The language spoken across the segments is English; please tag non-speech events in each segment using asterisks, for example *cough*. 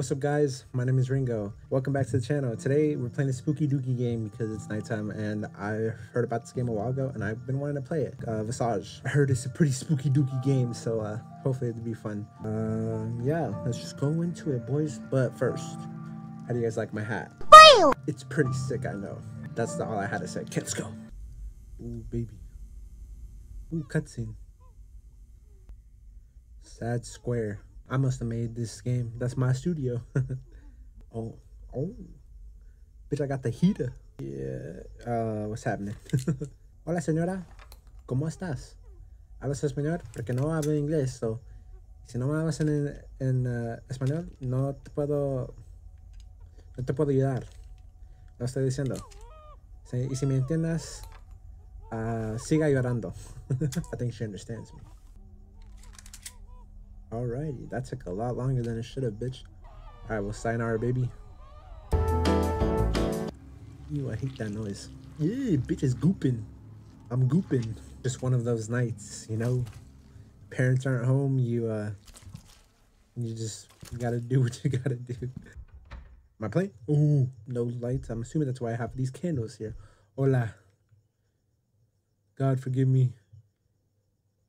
What's up guys? My name is Ringo. Welcome back to the channel. Today we're playing a spooky dookie game because it's nighttime and I heard about this game a while ago and I've been wanting to play it. Uh, Visage. I heard it's a pretty spooky dookie game so uh, hopefully it'll be fun. Um, yeah, let's just go into it boys. But first, how do you guys like my hat? It's pretty sick I know. That's all I had to say. Let's go. Ooh baby. Ooh cutscene. Sad square. I must have made this game. That's my studio. *laughs* oh, oh. Bitch, I got the heater. Yeah. Uh, what's happening? *laughs* Hola, señora. ¿Cómo estás? ¿Hablas español? Porque no hablo inglés. So, si no me hablas en, en uh, español, no te puedo. No te puedo ayudar. Lo estoy diciendo. Sí, y si me entiendes, uh, siga llorando. *laughs* I think she understands me. Alrighty, that took a lot longer than it should have, bitch. Alright, we'll sign our baby. Ew, I hate that noise. Yeah, bitch is gooping. I'm gooping. Just one of those nights, you know? Parents aren't home, you, uh... You just gotta do *laughs* what you gotta do. My plane? Ooh, no lights. I'm assuming that's why I have these candles here. Hola. God forgive me.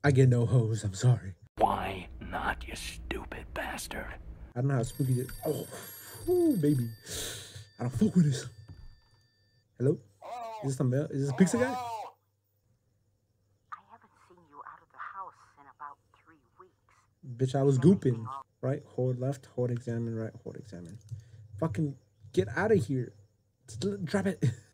I get no hose, I'm sorry. Why not, you stupid bastard? I don't know how spooky this. Oh, ooh, baby. I don't fuck with this. Hello? Is this a male? Is this a pizza guy? I haven't seen you out of the house in about three weeks. Bitch, I was gooping. Right, hold left, hold examine, right, hold examine. Fucking get out of here. Drop it. *laughs*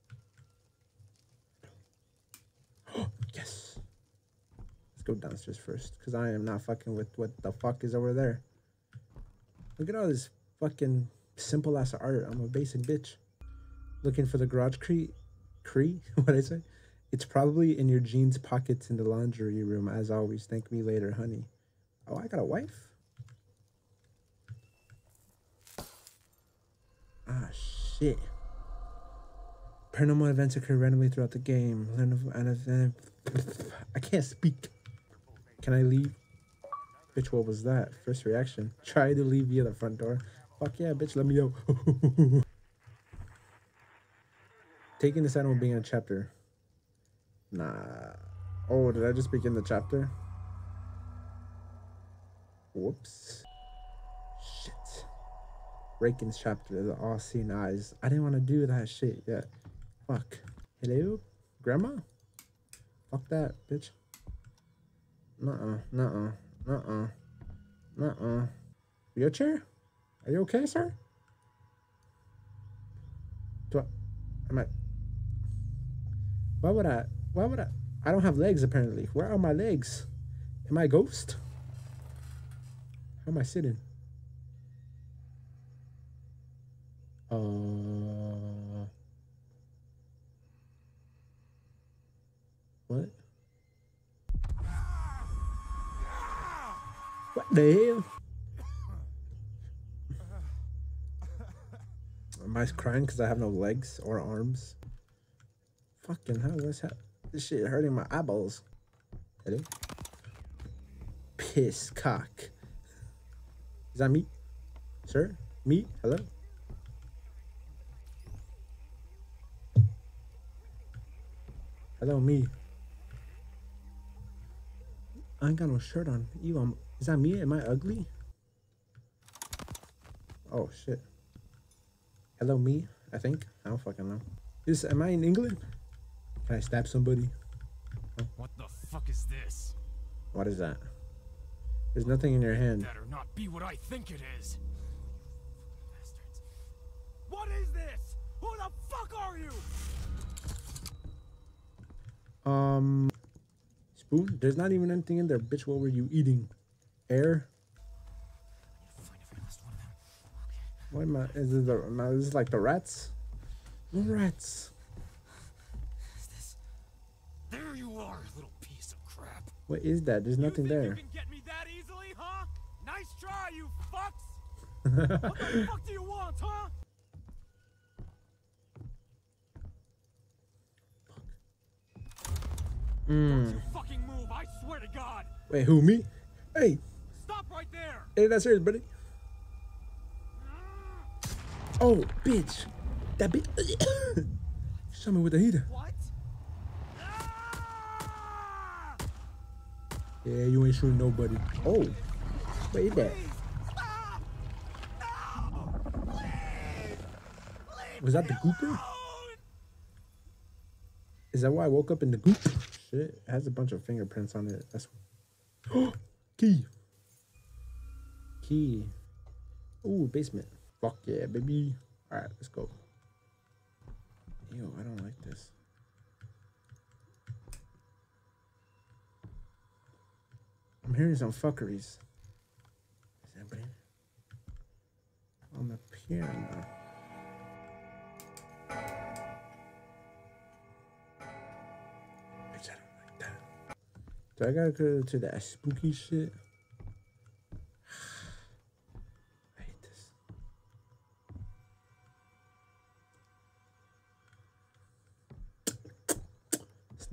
Downstairs first, because I am not fucking with what the fuck is over there. Look at all this fucking simple ass art. I'm a basic bitch. Looking for the garage cree *laughs* cree? What I say? It's probably in your jeans pockets in the laundry room, as always. Thank me later, honey. Oh, I got a wife? Ah, shit. Paranormal events occur randomly throughout the game. Learn of, I can't speak. Can I leave? Bitch, what was that? First reaction. *laughs* Try to leave via the front door. Fuck yeah, bitch, let me go. *laughs* Taking this animal being a chapter. Nah. Oh, did I just begin the chapter? Whoops. Shit. Rakan's chapter, the all seeing eyes. I didn't want to do that shit yet. Fuck. Hello? Grandma? Fuck that, bitch. Nuh-uh, nuh-uh, nuh-uh, nuh-uh. Wheelchair? Are you okay, sir? Do I, am I, why would I, why would I, I don't have legs apparently. Where are my legs? Am I a ghost? How am I sitting? Uh, what? The? Am I crying because I have no legs or arms? Fucking hell, what's that? This shit hurting my eyeballs. Hello? Piss cock. Is that me? Sir? Me? Hello? Hello, me. I ain't got no shirt on. You, um, is that me? Am I ugly? Oh, shit. Hello, me, I think. I don't fucking know. Is, am I in England? Can I stab somebody? What the fuck is this? What is that? There's nothing in your hand. Better not be what I think it is. Bastards. What is this? Who the fuck are you? Um, spoon? There's not even anything in there. Bitch, what were you eating? Air? Find every last one of them. Okay. What am I? Is it the, am I, is this like the rats? No rats. Is this? There you are, little piece of crap. What is that? There's nothing you think there. You can get me that easily, huh? Nice try, you fucks. *laughs* what the fuck do you want, huh? Mm. You fucking move! I swear to God. Wait, who, me? Hey, Stop right there. hey, that's yours, buddy. Oh, bitch. That bitch. *coughs* Shot me with the heater. What? Yeah, you ain't shooting nobody. Oh. Wait that. Was that the gooper? Is that why I woke up in the goop? Shit, it has a bunch of fingerprints on it. That's *gasps* key. Key. Ooh, basement. Fuck yeah, baby. All right, let's go. Ew, I don't like this. I'm hearing some fuckeries. Is anybody on the piano? Bitch, I don't like that. Do I gotta go to that spooky shit?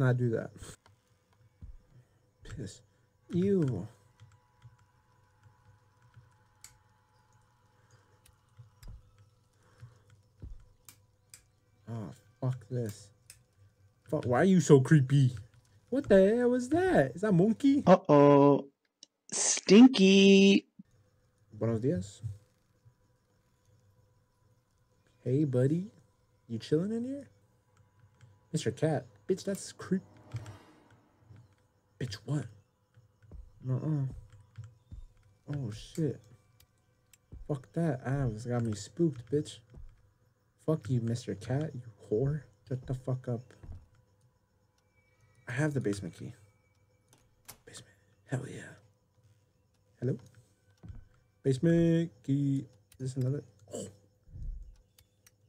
Not do that. Piss. Ew. Oh, fuck this. Fuck, why are you so creepy? What the hell was that? Is that monkey? Uh oh. Stinky. Buenos dias. Hey, buddy. You chilling in here? Mr. Cat. Bitch, that's creep. Bitch, what? Uh-uh. Oh, shit. Fuck that. This got me spooked, bitch. Fuck you, Mr. Cat, you whore. Shut the fuck up. I have the basement key. Basement. Hell yeah. Hello? Basement key. Is this another? Oh.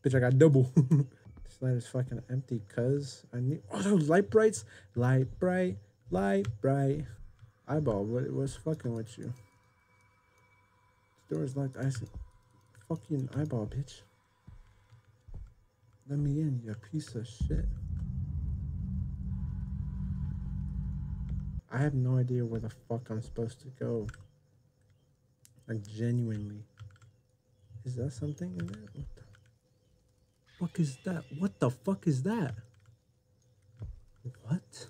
Bitch, I got double. *laughs* light is fucking empty, cuz I need. Oh, those light brights. Light bright, light bright. Eyeball, what, what's fucking with you? the door is locked. I. Fucking eyeball, bitch. Let me in, you piece of shit. I have no idea where the fuck I'm supposed to go. Like, genuinely. Is that something in there? Fuck is that? What the fuck is that? What?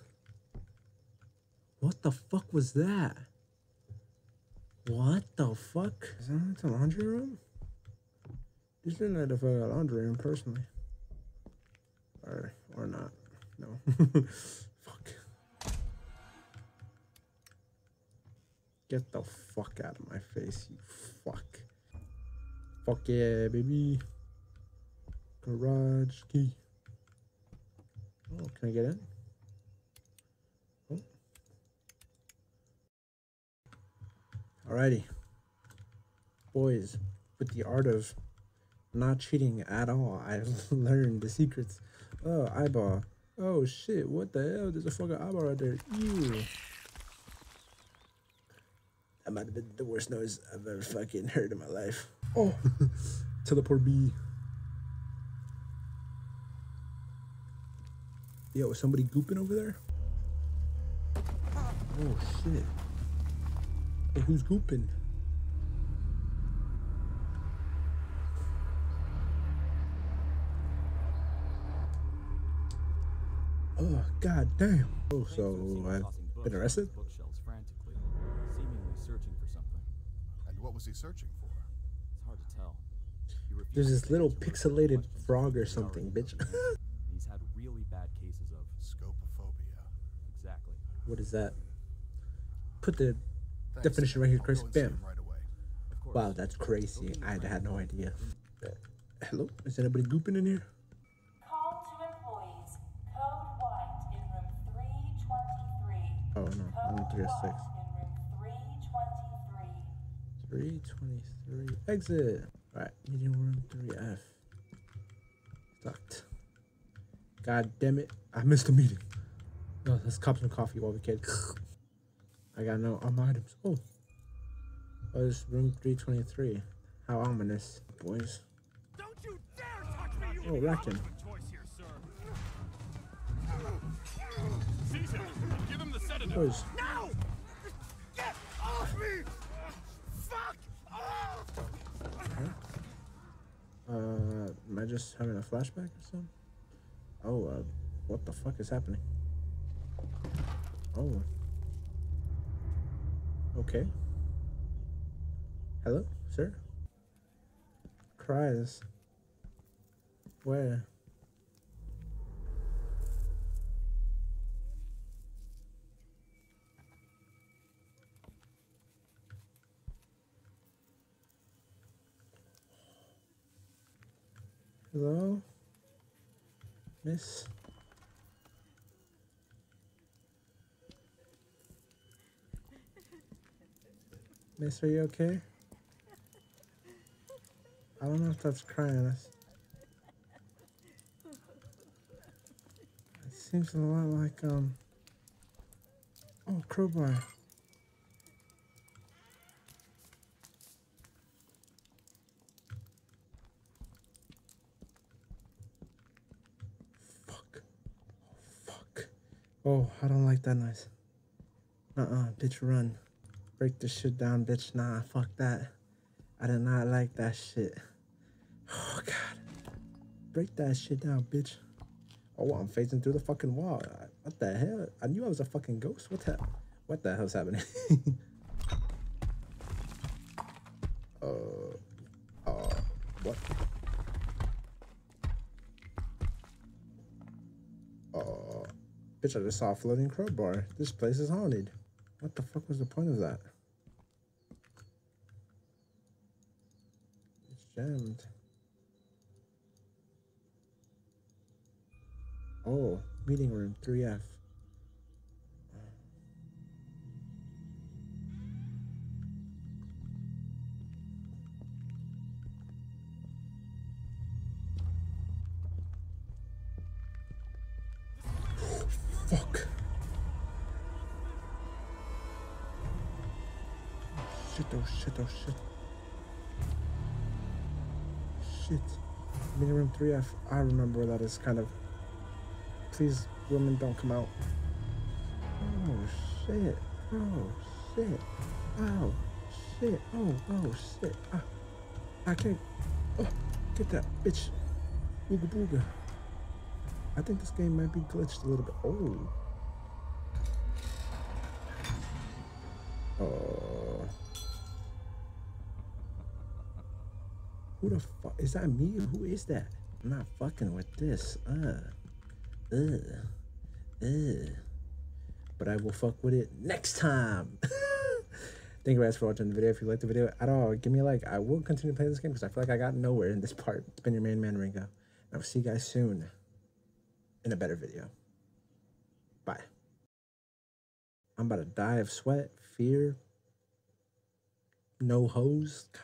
What the fuck was that? What the fuck? Is that the laundry room? This look like the fucking laundry room, personally. Or, or not. No. *laughs* fuck. Get the fuck out of my face, you fuck. Fuck yeah, baby. Garage key. Oh, can I get in? Oh. Alrighty. Boys, with the art of not cheating at all, *laughs* I've learned the secrets. Oh, eyeball. Oh shit, what the hell? There's a fucking eyeball right there. Ew. That might have been the worst noise I've ever fucking heard in my life. Oh, *laughs* teleport B. Yo, is somebody gooping over there? Oh shit. Hey, who's gooping? Oh god damn. Oh, so uh, I've been arrested? Bookshelves frantically, seemingly searching for something. And what was he searching for? It's hard to tell. There's this little pixelated frog or something, bitch. What is that? Put the Thanks. definition right here, Chris. go Bam. right away. Of. Wow, that's crazy. I had no idea. Hello? Is anybody gooping in here? Call to employees. Code white in room 323. Oh no, I'm 306. in room 323. 323. Exit. Alright, meeting room 3F. Locked. God damn it. I missed the meeting. No, let's cop some coffee while we can. I got no um, items. Oh. Oh, this is room 323. How ominous, boys. Don't you dare touch me! You Oh, Rakan. choice here, sir. Seize him. Give him the sedative. Boys. Now! Get off me! Fuck off! Uh, am I just having a flashback or something? Oh, uh, what the fuck is happening? Oh. Okay. Hello, sir? Cries. Where? Hello? Miss? Miss, are you okay? I don't know if that's crying. It seems a lot like, um... Oh, crowbar. Fuck. Oh, fuck. Oh, I don't like that noise. Uh-uh, bitch, run. Break this shit down, bitch. Nah, fuck that. I did not like that shit. Oh, God. Break that shit down, bitch. Oh, I'm phasing through the fucking wall. What the hell? I knew I was a fucking ghost. What the What the hell's happening? uh, *laughs* uh, what? Uh, bitch, I just saw a floating crowbar. This place is haunted. What the fuck was the point of that? It's jammed. Oh, meeting room 3F. Fuck. Shit, oh shit, oh shit. Shit. Meeting room 3F. I remember where that is kind of. Please, women, don't come out. Oh shit. Oh shit. Oh shit. Oh, oh shit. Ah, I can't. Oh, get that bitch. Booga booga. I think this game might be glitched a little bit. Oh. Uh, who the fuck is that? Me? Who is that? I'm not fucking with this. Uh, uh, uh. But I will fuck with it next time. *laughs* Thank you guys for watching the video. If you liked the video at all, give me a like. I will continue playing this game because I feel like I got nowhere in this part. It's been your main man Ringo. And I will see you guys soon in a better video. Bye. I'm about to die of sweat, fear, no hose. God